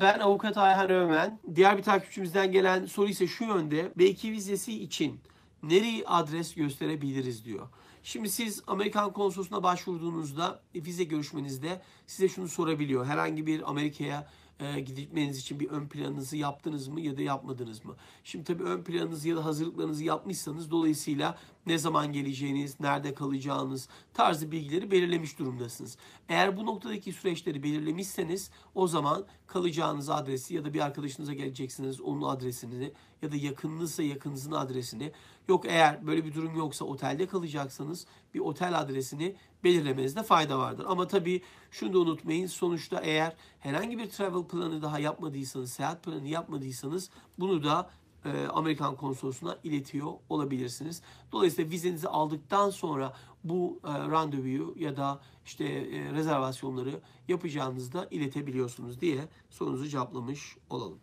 ben avukat Ayhan Ömen. Diğer bir takipçimizden gelen soru ise şu yönde. B2 vizesi için nereyi adres gösterebiliriz diyor. Şimdi siz Amerikan konsolosluğuna başvurduğunuzda e, vize görüşmenizde size şunu sorabiliyor. Herhangi bir Amerika'ya e, gitmeniz için bir ön planınızı yaptınız mı ya da yapmadınız mı? Şimdi tabii ön planınızı ya da hazırlıklarınızı yapmışsanız dolayısıyla ne zaman geleceğiniz, nerede kalacağınız tarzı bilgileri belirlemiş durumdasınız. Eğer bu noktadaki süreçleri belirlemişseniz o zaman kalacağınız adresi ya da bir arkadaşınıza geleceksiniz onun adresini ya da yakınınızsa yakınınızın adresini yok eğer böyle bir durum yoksa otelde kalacaksanız bir otel adresini belirlemenizde fayda vardır. Ama tabii şunu da unutmayın sonuçta eğer herhangi bir travel planı daha yapmadıysanız, seyahat planı yapmadıysanız bunu da e, Amerikan konsolosluğuna iletiyor olabilirsiniz. Dolayısıyla vizenizi aldıktan sonra bu e, randevuyu ya da işte e, rezervasyonları yapacağınızda iletebiliyorsunuz diye sorunuzu cevaplamış olalım.